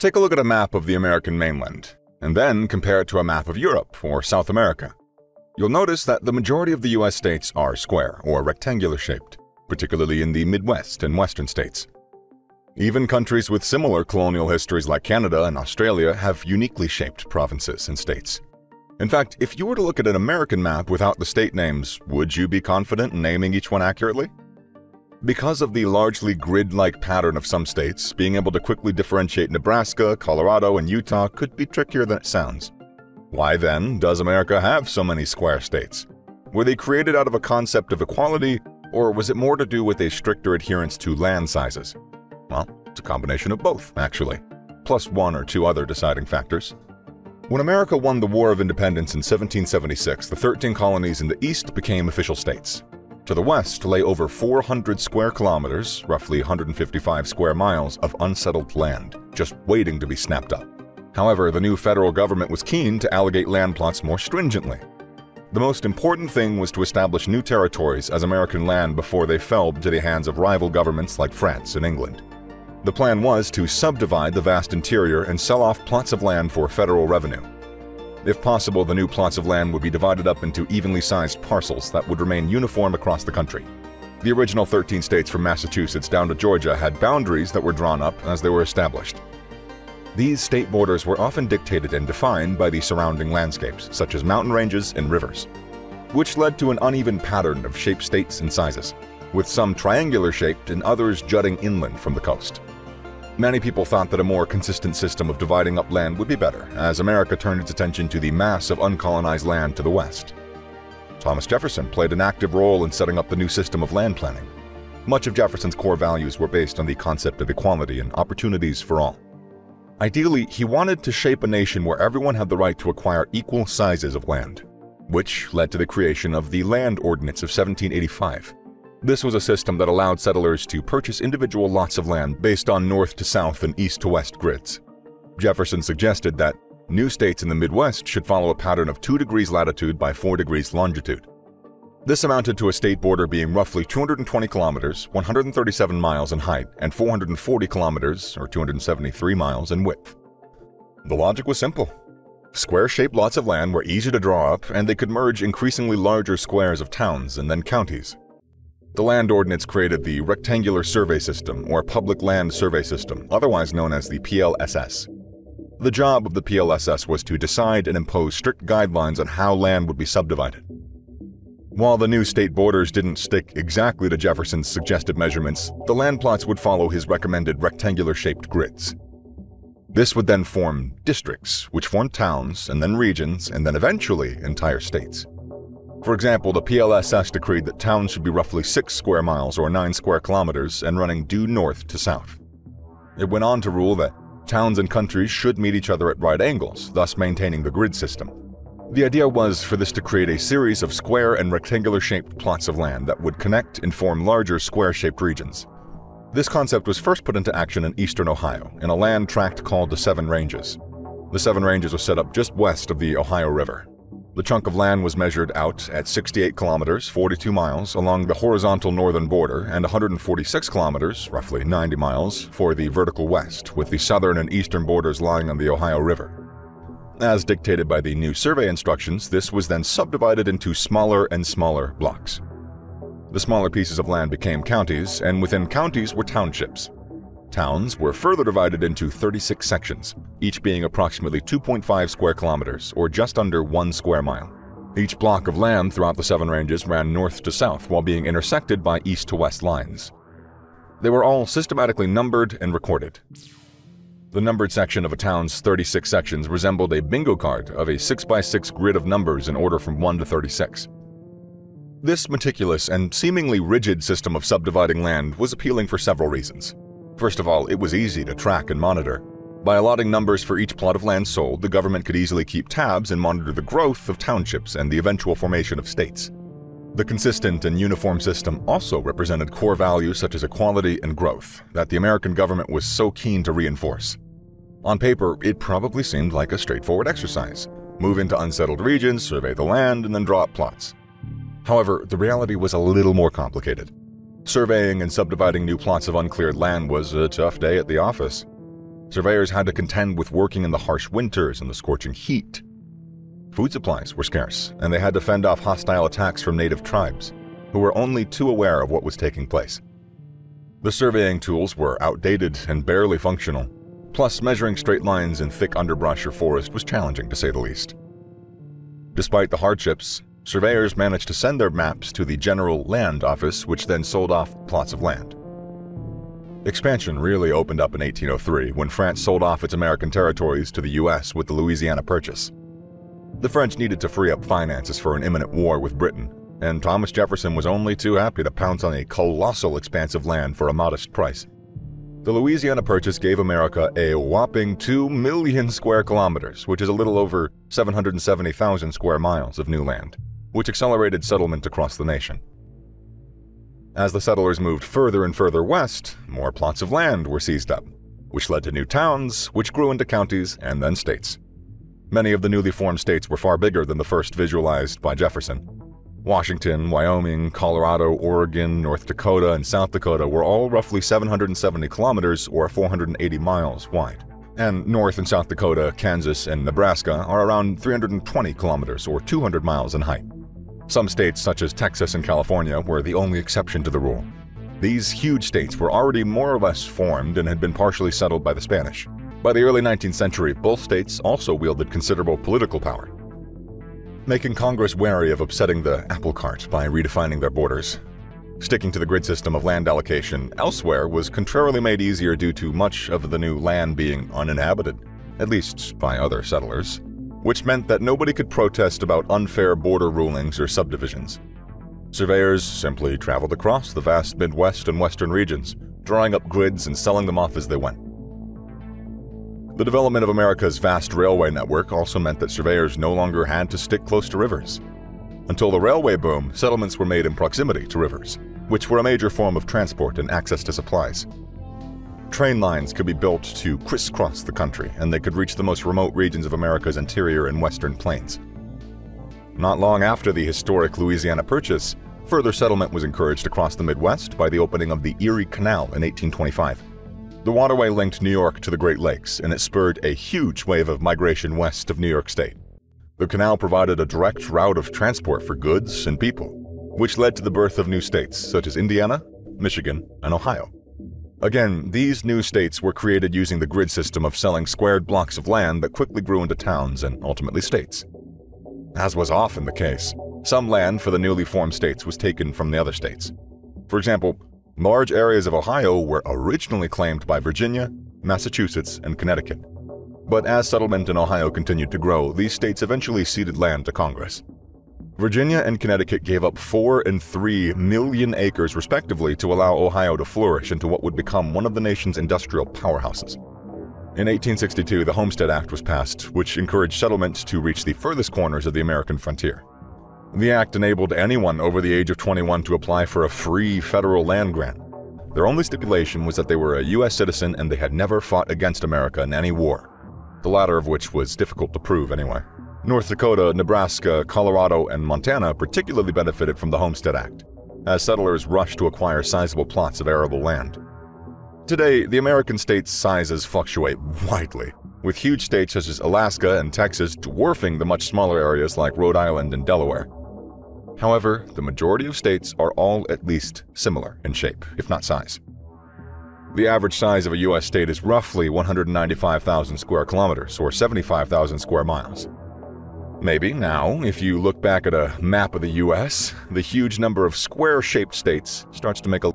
Take a look at a map of the American mainland, and then compare it to a map of Europe or South America. You'll notice that the majority of the US states are square or rectangular shaped, particularly in the Midwest and Western states. Even countries with similar colonial histories like Canada and Australia have uniquely shaped provinces and states. In fact, if you were to look at an American map without the state names, would you be confident in naming each one accurately? Because of the largely grid-like pattern of some states, being able to quickly differentiate Nebraska, Colorado, and Utah could be trickier than it sounds. Why then does America have so many square states? Were they created out of a concept of equality, or was it more to do with a stricter adherence to land sizes? Well, it's a combination of both, actually, plus one or two other deciding factors. When America won the War of Independence in 1776, the 13 colonies in the east became official states. To the west lay over 400 square kilometers, roughly 155 square miles, of unsettled land, just waiting to be snapped up. However, the new federal government was keen to allocate land plots more stringently. The most important thing was to establish new territories as American land before they fell into the hands of rival governments like France and England. The plan was to subdivide the vast interior and sell off plots of land for federal revenue. If possible, the new plots of land would be divided up into evenly sized parcels that would remain uniform across the country. The original 13 states from Massachusetts down to Georgia had boundaries that were drawn up as they were established. These state borders were often dictated and defined by the surrounding landscapes, such as mountain ranges and rivers, which led to an uneven pattern of shaped states and sizes, with some triangular shaped and others jutting inland from the coast. Many people thought that a more consistent system of dividing up land would be better, as America turned its attention to the mass of uncolonized land to the west. Thomas Jefferson played an active role in setting up the new system of land planning. Much of Jefferson's core values were based on the concept of equality and opportunities for all. Ideally, he wanted to shape a nation where everyone had the right to acquire equal sizes of land, which led to the creation of the Land Ordinance of 1785. This was a system that allowed settlers to purchase individual lots of land based on north to south and east to west grids. Jefferson suggested that new states in the Midwest should follow a pattern of 2 degrees latitude by 4 degrees longitude. This amounted to a state border being roughly 220 kilometers, 137 miles in height, and 440 kilometers, or 273 miles, in width. The logic was simple. Square-shaped lots of land were easy to draw up, and they could merge increasingly larger squares of towns and then counties. The Land Ordinance created the Rectangular Survey System, or Public Land Survey System, otherwise known as the PLSS. The job of the PLSS was to decide and impose strict guidelines on how land would be subdivided. While the new state borders didn't stick exactly to Jefferson's suggested measurements, the land plots would follow his recommended rectangular shaped grids. This would then form districts, which formed towns, and then regions, and then eventually entire states. For example, the PLSS decreed that towns should be roughly 6 square miles or 9 square kilometers and running due north to south. It went on to rule that towns and countries should meet each other at right angles, thus maintaining the grid system. The idea was for this to create a series of square and rectangular shaped plots of land that would connect and form larger square shaped regions. This concept was first put into action in eastern Ohio in a land tract called the Seven Ranges. The Seven Ranges was set up just west of the Ohio River. The chunk of land was measured out at 68 kilometers, 42 miles, along the horizontal northern border, and 146 kilometers, roughly 90 miles, for the vertical west, with the southern and eastern borders lying on the Ohio River. As dictated by the new survey instructions, this was then subdivided into smaller and smaller blocks. The smaller pieces of land became counties, and within counties were townships. Towns were further divided into 36 sections, each being approximately 2.5 square kilometers, or just under one square mile. Each block of land throughout the seven ranges ran north to south while being intersected by east to west lines. They were all systematically numbered and recorded. The numbered section of a town's 36 sections resembled a bingo card of a 6x6 grid of numbers in order from 1 to 36. This meticulous and seemingly rigid system of subdividing land was appealing for several reasons. First of all, it was easy to track and monitor. By allotting numbers for each plot of land sold, the government could easily keep tabs and monitor the growth of townships and the eventual formation of states. The consistent and uniform system also represented core values such as equality and growth that the American government was so keen to reinforce. On paper, it probably seemed like a straightforward exercise. Move into unsettled regions, survey the land, and then draw up plots. However, the reality was a little more complicated. Surveying and subdividing new plots of uncleared land was a tough day at the office. Surveyors had to contend with working in the harsh winters and the scorching heat. Food supplies were scarce, and they had to fend off hostile attacks from native tribes, who were only too aware of what was taking place. The surveying tools were outdated and barely functional, plus measuring straight lines in thick underbrush or forest was challenging to say the least. Despite the hardships, surveyors managed to send their maps to the General Land Office, which then sold off plots of land. Expansion really opened up in 1803 when France sold off its American territories to the US with the Louisiana Purchase. The French needed to free up finances for an imminent war with Britain, and Thomas Jefferson was only too happy to pounce on a colossal expanse of land for a modest price. The Louisiana Purchase gave America a whopping 2 million square kilometers, which is a little over 770,000 square miles of new land, which accelerated settlement across the nation. As the settlers moved further and further west, more plots of land were seized up, which led to new towns, which grew into counties and then states. Many of the newly formed states were far bigger than the first visualized by Jefferson. Washington, Wyoming, Colorado, Oregon, North Dakota, and South Dakota were all roughly 770 kilometers or 480 miles wide. And North and South Dakota, Kansas, and Nebraska are around 320 kilometers or 200 miles in height. Some states, such as Texas and California, were the only exception to the rule. These huge states were already more or less formed and had been partially settled by the Spanish. By the early 19th century, both states also wielded considerable political power, making Congress wary of upsetting the apple cart by redefining their borders. Sticking to the grid system of land allocation elsewhere was contrarily made easier due to much of the new land being uninhabited, at least by other settlers which meant that nobody could protest about unfair border rulings or subdivisions. Surveyors simply traveled across the vast Midwest and Western regions, drawing up grids and selling them off as they went. The development of America's vast railway network also meant that surveyors no longer had to stick close to rivers. Until the railway boom, settlements were made in proximity to rivers, which were a major form of transport and access to supplies. Train lines could be built to crisscross the country, and they could reach the most remote regions of America's interior and western plains. Not long after the historic Louisiana Purchase, further settlement was encouraged across the Midwest by the opening of the Erie Canal in 1825. The waterway linked New York to the Great Lakes, and it spurred a huge wave of migration west of New York State. The canal provided a direct route of transport for goods and people, which led to the birth of new states such as Indiana, Michigan, and Ohio. Again, these new states were created using the grid system of selling squared blocks of land that quickly grew into towns and ultimately states. As was often the case, some land for the newly formed states was taken from the other states. For example, large areas of Ohio were originally claimed by Virginia, Massachusetts, and Connecticut. But as settlement in Ohio continued to grow, these states eventually ceded land to Congress. Virginia and Connecticut gave up 4 and 3 million acres respectively to allow Ohio to flourish into what would become one of the nation's industrial powerhouses. In 1862, the Homestead Act was passed, which encouraged settlement to reach the furthest corners of the American frontier. The act enabled anyone over the age of 21 to apply for a free federal land grant. Their only stipulation was that they were a U.S. citizen and they had never fought against America in any war, the latter of which was difficult to prove anyway. North Dakota, Nebraska, Colorado, and Montana particularly benefited from the Homestead Act, as settlers rushed to acquire sizable plots of arable land. Today, the American states' sizes fluctuate widely, with huge states such as Alaska and Texas dwarfing the much smaller areas like Rhode Island and Delaware. However, the majority of states are all at least similar in shape, if not size. The average size of a U.S. state is roughly 195,000 square kilometers, or 75,000 square miles. Maybe now, if you look back at a map of the US, the huge number of square shaped states starts to make a